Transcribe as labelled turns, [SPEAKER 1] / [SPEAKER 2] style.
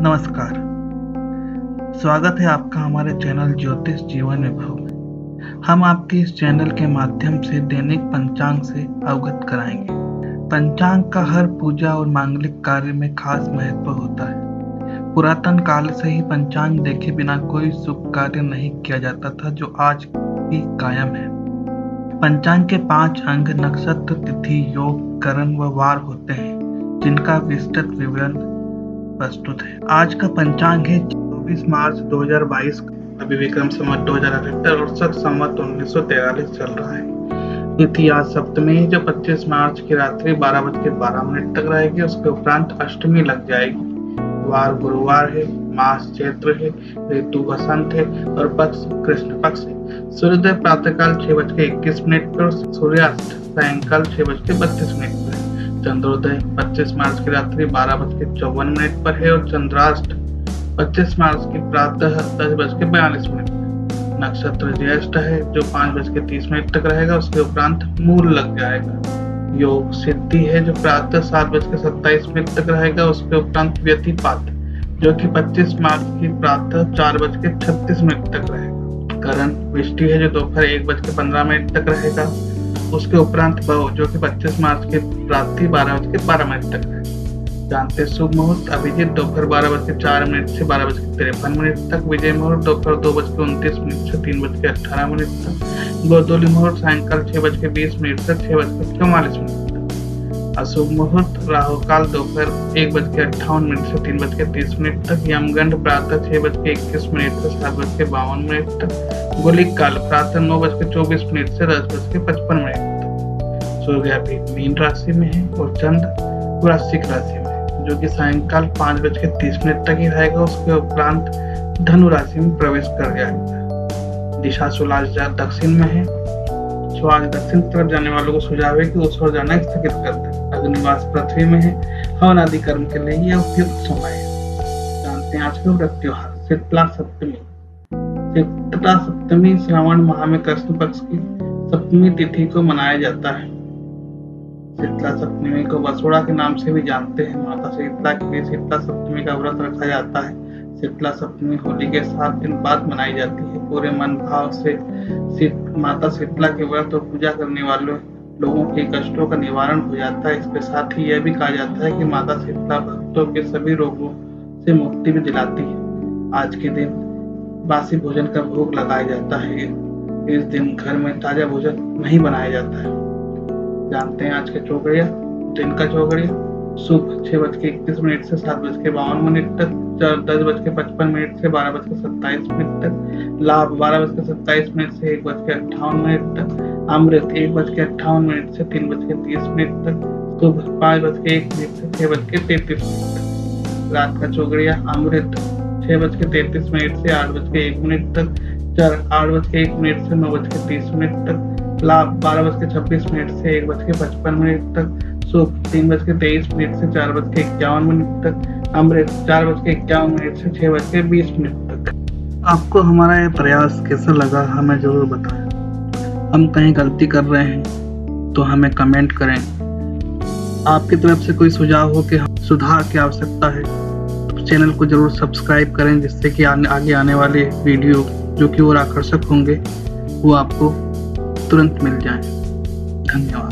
[SPEAKER 1] नमस्कार। स्वागत है आपका हमारे चैनल ज्योतिष जीवन विभव में। हम आपके इस चैनल के माध्यम से दैनिक पंचांग से अवगत कराएँगे। पंचांग का हर पूजा और मांगलिक कार्य में खास महत्व होता है। पुरातन काल से ही पंचांग देखे बिना कोई शुभ कार्य नहीं किया जाता था जो आज भी कायम है। पंचांग के पाँच अंग नक्षत्र, तिथि, योग, करण व वार होते हैं, जिनका विस्तृत विवरण प्रस्तुत है। आज का पंचांग है 24 मार्च 2022 अभी विक्रम संवत दो हज़ार अठहत्तर और सत संवत उन्नीस चल रहा है। तिथि आज सप्तमी है जो 25 मार्च की रात्रि बारह बज के बारह मिनट तक रहेगी। उसके उपरांत अष्टमी लग जाएगी। वार गुरुवार है, मास चैत्र है, ऋतु बसंत है और पक्ष कृष्ण पक्ष है। सूर्योदय प्रातःकाल छह बज के इक्कीस मिनट पर, सूर्यास्त सायंकाल छह बज के बत्तीस मिनट चंद्रोदय 25 मार्च की रात्रि बारह बज के चौवन मिनट पर है और चंद्राष्ट 25 मार्च की प्रातः दस बज के बयालीस मिनट नक्षत्र ज्येष्ठ है, जो पाँच बज के तीस मिनट तक रहेगा, उसके उपरांत मूल लग जाएगा। योग सिद्धि है, जो प्रातः सात बज के सत्ताईस मिनट तक रहेगा, उसके उपरांत व्यतिपात, जो कि 25 मार्च की प्रातः चार बज के छत्तीस मिनट तक रहेगा। करण, वृष्टि है, जो दोपहर एक बज के पंद्रह मिनट तक रहेगा। उसके उपरांत जो कि 25 मार्च के रात्रि बारह बज के बारह मिनट तक है। जानते शुभ मुहूर्त, अभिजीत दोपहर बारह बज के चार मिनट से बारह बज के तिरपन मिनट तक, विजय मुहूर्त दोपहर दो बज के उनतीस मिनट से तीन बज के अठारह मिनट तक, गोदोली मुहूर्त सायंकाल छह बज के बीस मिनट से छह बज के चौवालीस मिनट तक। अशुभ मुहूर्त राहु काल दोपहर एक बज के अट्ठावन मिनट से तीन बज के तीस मिनट तक, यमगंड प्रातः छह बज के इक्कीस मिनट से सात बज के बावन मिनट तक, गोलिक काल प्रातः नौ बज के चौबीस मिनट से दस बज के पचपन मिनट तक। सूर्य अभी मीन राशि में है और चंद्र वृश्चिक राशि में जो कि सायंकाल पाँच बज के तीस मिनट तक ही रहेगा। उसके उपरांत धनु राशि में प्रवेश कर जाएगा दिशा सुलाज दक्षिण में है। सो आज दक्षिण तरफ़ जाने वालों को सुझाव है कि उस ओर जाना स्थगित कर दे। अग्निवास पृथ्वी में है, हवन आदि कर्म के लिए यह उपयुक्त समय है। जानते हैं आज के व्रत त्योहार, शीतला सप्तमी। शीतला सप्तमी श्रावण माह में कृष्ण पक्ष की सप्तमी तिथि को मनाया जाता है। शीतला सप्तमी को बसोड़ा के नाम से भी जानते हैं। माता शीतला के लिए शीतला सप्तमी का व्रत रखा जाता है। शीतला सप्तमी होली के सात दिन बाद मनाई जाती है। पूरे मन भाव से माता शीतला के व्रत और पूजा करने वाले, लोगों के कष्टों का निवारण हो जाता है। इसके साथ ही यह भी कहा जाता है कि माता शीतला भक्तों के सभी रोगों से मुक्ति भी दिलाती है। आज के दिन बासी भोजन का भोग लगाया जाता है। इस दिन घर में ताज़ा भोजन नहीं बनाया जाता है। जानते हैं आज के चौकड़िया दिन का चौकड़िया सुबह छह बज के इकतीस मिनट से सात बज के बावन मिनट तक दस बज के पचपन मिनट से बारह बज के सत्ताईस मिनट तक लाभ बारह बज के सत्ताईस मिनट से एक बज के अट्ठावन मिनट तक अमृत एक बज के अट्ठावन मिनट से तीन बज के तीस मिनट तक सुबह पाँच बज के एक मिनट से छह बज के तैतीस मिनट तक रात का चौकड़िया अमृत छह बज के तैतीस मिनट से आठ बज के एक मिनट तक चार आठ बज के एक मिनट से नौ बज के तीस मिनट तक लाभ बारह बज के छब्बीस मिनट से एक बज के पचपन मिनट तक सुबह तीन बज के तेईस मिनट से चार बज के इक्यावन मिनट तक अमृत, चार बज के इक्यावन मिनट से छह बज के बीस मिनट तक। आपको हमारा ये प्रयास कैसा लगा, हमें ज़रूर बताएँ। हम कहीं गलती कर रहे हैं तो हमें कमेंट करें। आपकी तरफ़ से कोई सुझाव हो कि सुधार की आवश्यकता है तो चैनल को ज़रूर सब्सक्राइब करें, जिससे कि आने आगे आने वाले वीडियो जो कि और आकर्षक होंगे, वो आपको तुरंत मिल जाए। धन्यवाद।